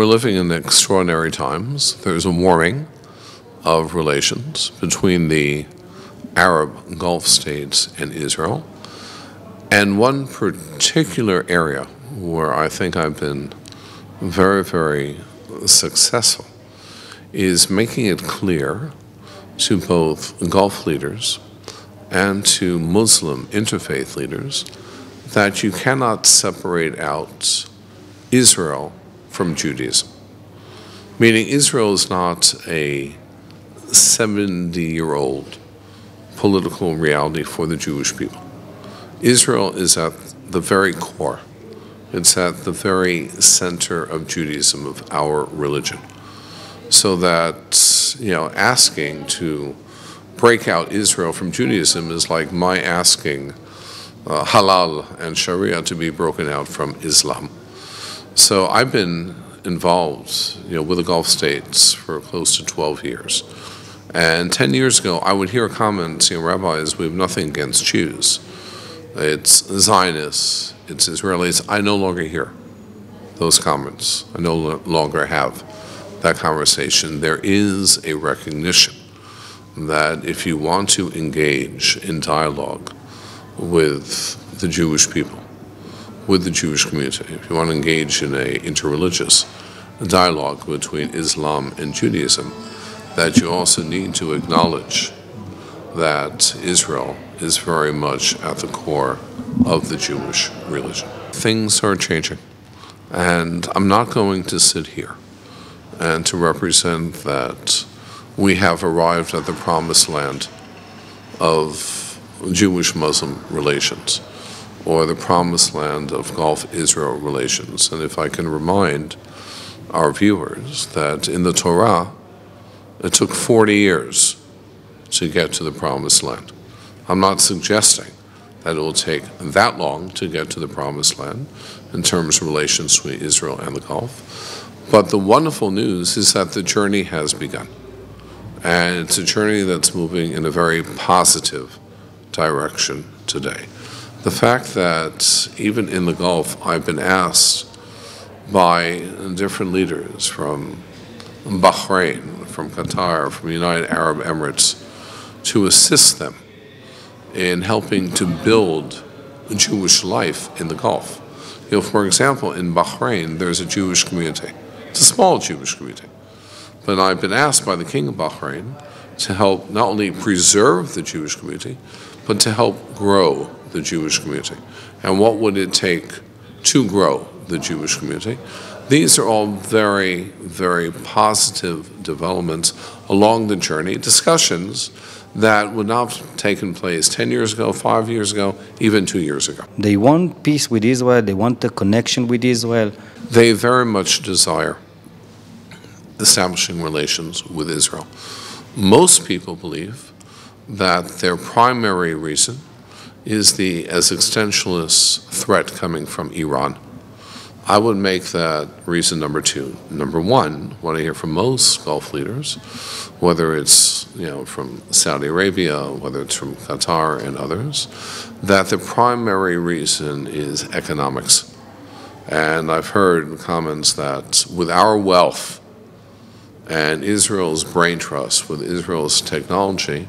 we're living in extraordinary times. There's a warming of relations between the Arab Gulf states and Israel. And one particular area where I think I've been very, very successful is making it clear to both Gulf leaders and to Muslim interfaith leaders that you cannot separate out Israel from Judaism. Meaning, Israel is not a 70 year old political reality for the Jewish people. Israel is at the very core, it's at the very center of Judaism, of our religion. So that, you know, asking to break out Israel from Judaism is like my asking uh, halal and Sharia to be broken out from Islam. So I've been involved, you know, with the Gulf states for close to 12 years. And 10 years ago, I would hear comments, you know, rabbis, we have nothing against Jews. It's Zionists, it's Israelis. I no longer hear those comments. I no longer have that conversation. There is a recognition that if you want to engage in dialogue with the Jewish people, with the Jewish community, if you want to engage in a interreligious dialogue between Islam and Judaism, that you also need to acknowledge that Israel is very much at the core of the Jewish religion. Things are changing, and I'm not going to sit here and to represent that we have arrived at the promised land of Jewish Muslim relations or the promised land of Gulf Israel relations. And if I can remind our viewers that in the Torah, it took 40 years to get to the promised land. I'm not suggesting that it will take that long to get to the promised land in terms of relations between Israel and the Gulf. But the wonderful news is that the journey has begun. And it's a journey that's moving in a very positive direction today. The fact that even in the Gulf, I've been asked by different leaders from Bahrain, from Qatar, from the United Arab Emirates, to assist them in helping to build a Jewish life in the Gulf. You know, for example, in Bahrain, there's a Jewish community. It's a small Jewish community. But I've been asked by the King of Bahrain to help not only preserve the Jewish community, but to help grow the Jewish community. And what would it take to grow the Jewish community? These are all very, very positive developments along the journey, discussions that would not have taken place 10 years ago, five years ago, even two years ago. They want peace with Israel, they want a connection with Israel. They very much desire establishing relations with Israel. Most people believe that their primary reason is the existentialist threat coming from Iran. I would make that reason number two. Number one, what I hear from most Gulf leaders, whether it's you know from Saudi Arabia, whether it's from Qatar and others, that the primary reason is economics. And I've heard comments that with our wealth and Israel's brain trust, with Israel's technology,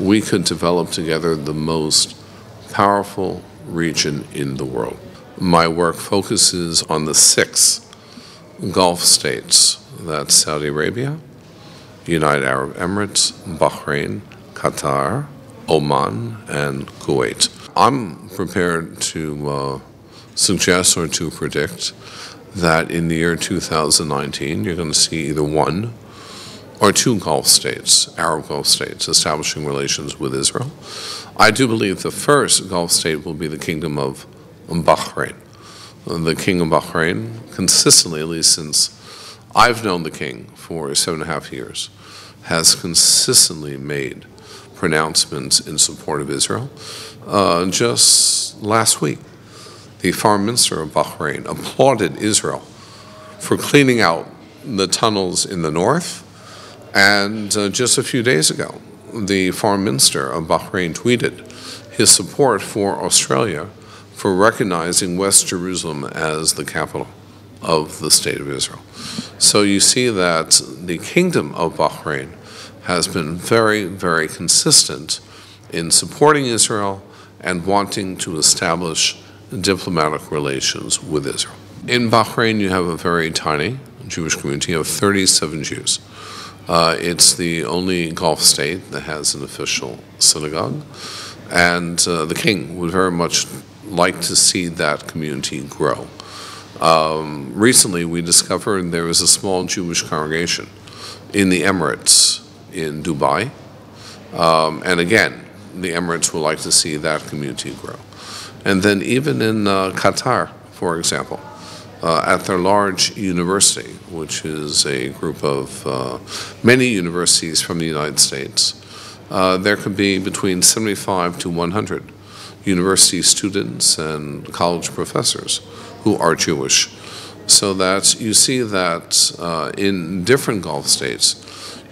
we could develop together the most powerful region in the world. My work focuses on the six Gulf states that's Saudi Arabia, United Arab Emirates, Bahrain, Qatar, Oman, and Kuwait. I'm prepared to uh, suggest or to predict that in the year 2019, you're going to see either one or two Gulf states, Arab Gulf states, establishing relations with Israel. I do believe the first Gulf state will be the Kingdom of Bahrain. The King of Bahrain, consistently, at least since I've known the King for seven and a half years, has consistently made pronouncements in support of Israel. Uh, just last week, the Foreign Minister of Bahrain applauded Israel for cleaning out the tunnels in the north. And uh, just a few days ago, the Foreign Minister of Bahrain tweeted his support for Australia for recognizing West Jerusalem as the capital of the State of Israel. So you see that the Kingdom of Bahrain has been very, very consistent in supporting Israel and wanting to establish diplomatic relations with Israel. In Bahrain, you have a very tiny Jewish community of 37 Jews. Uh, it's the only Gulf state that has an official synagogue, and uh, the king would very much like to see that community grow. Um, recently, we discovered there was a small Jewish congregation in the Emirates in Dubai, um, and again, the Emirates would like to see that community grow. And then, even in uh, Qatar, for example, uh, at their large university, which is a group of uh, many universities from the United States, uh, there could be between 75 to 100 university students and college professors who are Jewish. So that you see that uh, in different Gulf states,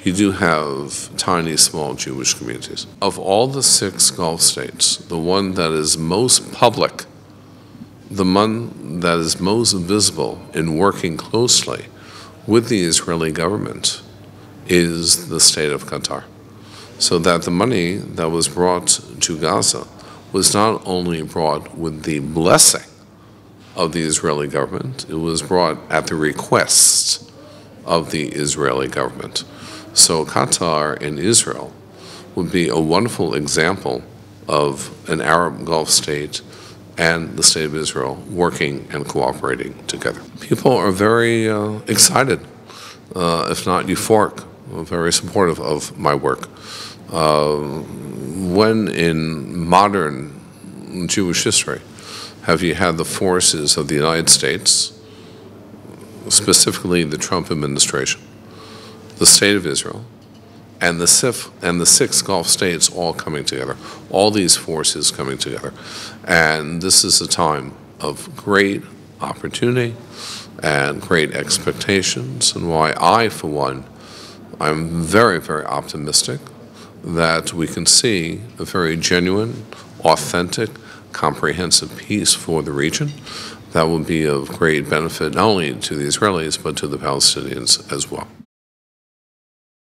you do have tiny, small Jewish communities. Of all the six Gulf states, the one that is most public the one that is most visible in working closely with the Israeli government is the state of Qatar. So that the money that was brought to Gaza was not only brought with the blessing of the Israeli government, it was brought at the request of the Israeli government. So Qatar and Israel would be a wonderful example of an Arab Gulf state and the State of Israel working and cooperating together. People are very uh, excited, uh, if not euphoric, very supportive of my work. Uh, when in modern Jewish history have you had the forces of the United States, specifically the Trump administration, the State of Israel, and the SIF and the six Gulf states all coming together, all these forces coming together. And this is a time of great opportunity and great expectations, and why I, for one, I'm very, very optimistic that we can see a very genuine, authentic, comprehensive peace for the region that will be of great benefit not only to the Israelis but to the Palestinians as well.